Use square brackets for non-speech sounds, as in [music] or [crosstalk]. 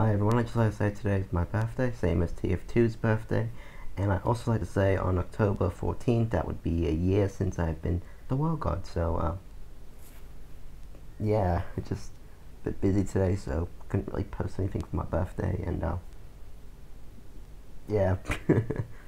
Hi everyone, I just like to say today is my birthday, same as TF2's birthday, and I also like to say on October 14th, that would be a year since I've been the Well God, so uh, yeah, just a bit busy today, so couldn't really post anything for my birthday, and uh, yeah. [laughs]